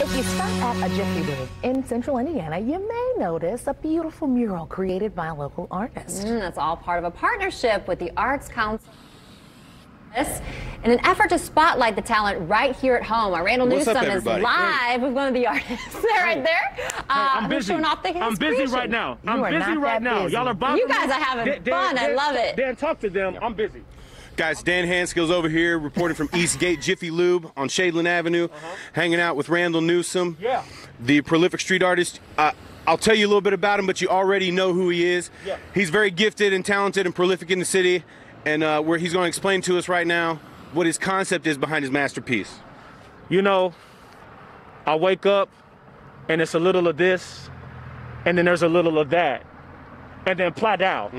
If you stop at a Jiffy Lube in central Indiana, you may notice a beautiful mural created by a local artist. Mm, that's all part of a partnership with the Arts Council. In an effort to spotlight the talent right here at home, our Randall What's Newsome up, is everybody? live with one of the artists. They're right there. Uh, I'm busy. showing off the I'm busy creation. right now. I'm are busy not right that now. busy. Y'all are bothering You guys me. are having Dan- fun. Dan- I love it. Dan, talk to them. I'm busy. Guys, Dan Hanskill's over here reporting from Eastgate Jiffy Lube on Shadeland Avenue, hanging out with Randall Newsome, Yeah. the prolific street artist. Uh, I'll tell you a little bit about him, but you already know who he is. Yeah. He's very gifted and talented and prolific in the city, and uh, where he's going to explain to us right now what his concept is behind his masterpiece. You know, I wake up and it's a little of this, and then there's a little of that, and then plat out.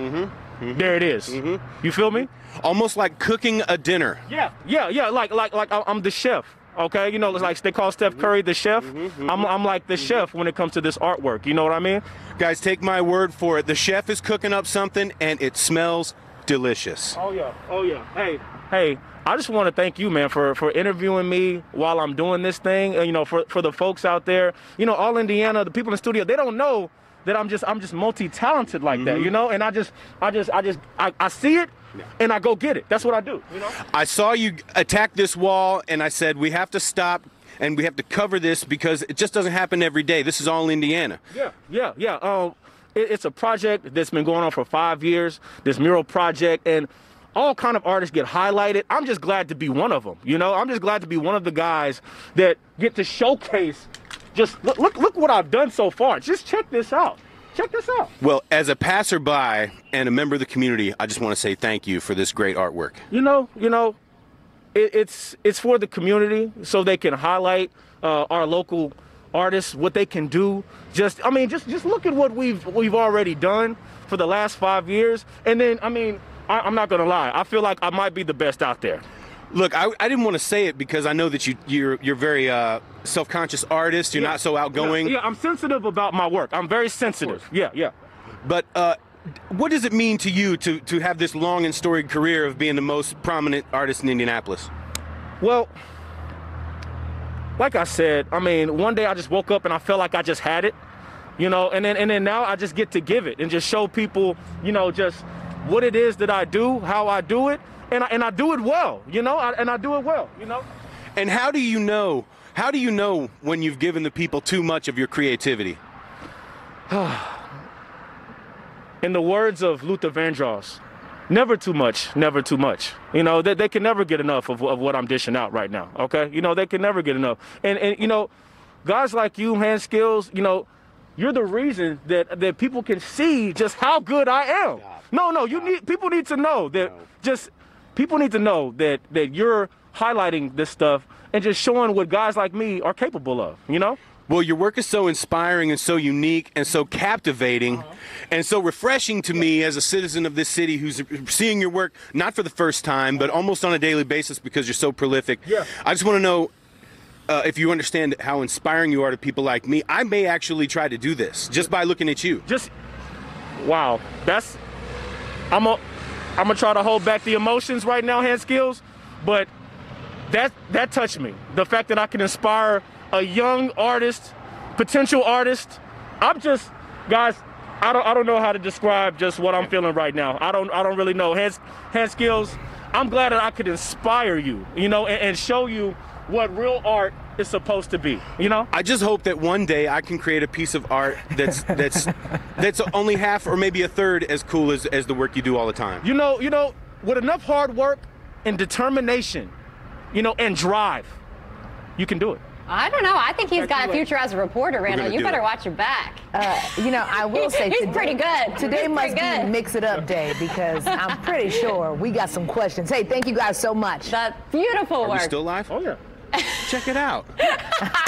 Mm-hmm. There it is. Mm-hmm. You feel me? Mm-hmm. Almost like cooking a dinner. Yeah, yeah, yeah. Like, like, like I'm the chef. Okay, you know, it's like they call Steph mm-hmm. Curry the chef. I'm, I'm like the chef when it comes to this artwork. You know what I mean? Guys, take my word for it. The chef is cooking up something, and it smells delicious. Oh yeah, oh yeah. Hey, hey, I just want to thank you, man, for for interviewing me while I'm doing this thing. And, you know, for for the folks out there, you know, all Indiana, the people in the studio, they don't know that I'm just I'm just multi-talented like that, you know. And I just I just I just I, I see it, and I go get it. That's what I do. You know. I saw you attack this wall, and I said we have to stop and we have to cover this because it just doesn't happen every day. This is all Indiana. Yeah, yeah, yeah. Um, it, it's a project that's been going on for five years. This mural project, and all kind of artists get highlighted. I'm just glad to be one of them. You know, I'm just glad to be one of the guys that get to showcase. Just look, look, look what I've done so far. Just check this out. Check this out. Well, as a passerby and a member of the community, I just want to say thank you for this great artwork. You know, you know, it, it's it's for the community so they can highlight uh, our local artists what they can do. Just I mean, just just look at what we've we've already done for the last five years, and then I mean, I, I'm not gonna lie, I feel like I might be the best out there. Look, I, I didn't want to say it because I know that you you're you're very uh, self-conscious artist. You're Yeah. not so outgoing. Yeah, I'm sensitive about my work. I'm very sensitive. Yeah, yeah. But uh, what does it mean to you to to have this long and storied career of being the most prominent artist in Indianapolis? Well, like I said, I mean, one day I just woke up and I felt like I just had it, you know, and then and then now I just get to give it and just show people, you know, just what it is that I do, how I do it, and I, and I do it well, you know, I, and I do it well, you know. And how do you know? How do you know when you've given the people too much of your creativity? In the words of Luther Vandross, never too much, never too much. You know, they, they can never get enough of, of what I'm dishing out right now, okay? You know, they can never get enough. And, and you know, guys like you, hand skills, you know, you're the reason that, that people can see just how good I am. No, no, you need people need to know that just people need to know that that you're highlighting this stuff and just showing what guys like me are capable of, you know? Well, your work is so inspiring and so unique and so captivating and so refreshing to me as a citizen of this city who's seeing your work not for the first time, but almost on a daily basis because you're so prolific. Yeah. I just want to know uh, if you understand how inspiring you are to people like me. I may actually try to do this just by looking at you. just wow that's i'm a i'm gonna try to hold back the emotions right now hand skills but that that touched me. The fact that i can inspire a young artist potential artist i'm just guys i don't i don't know how to describe just what i'm feeling right now. I don't i don't really know. Hand, hand skills i'm glad that i could inspire you you know and, and show you what real art is supposed to be you know I just hope that one day I can create a piece of art that's that's that's only half or maybe a third as cool as, as the work you do all the time. You know, you know, with enough hard work and determination, you know, and drive, you can do it. I don't know. I think he's got a future as a reporter, Randall. You better it. watch your back. Uh, you know, I will say He's today, pretty good. Today He's must pretty be mix it up day because I'm pretty sure we got some questions. Hey, thank you guys so much. That's beautiful Are we work. still live? Oh yeah. Check it out.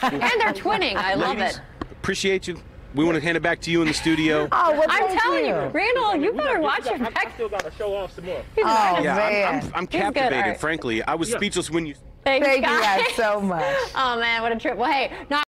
and they're twinning. I love Ladies, it. appreciate you. We want to hand it back to you in the studio. Oh, well, I'm telling you, you. Randall, you better got- watch it your I, I back. still got to show off some more. He's Oh, right. yeah, I'm, man. I'm, I'm captivated, art. frankly. I was Yeah. speechless when you. Thanks, Thank you guys. guys so much. Oh man, what a trip. Well, hey, not.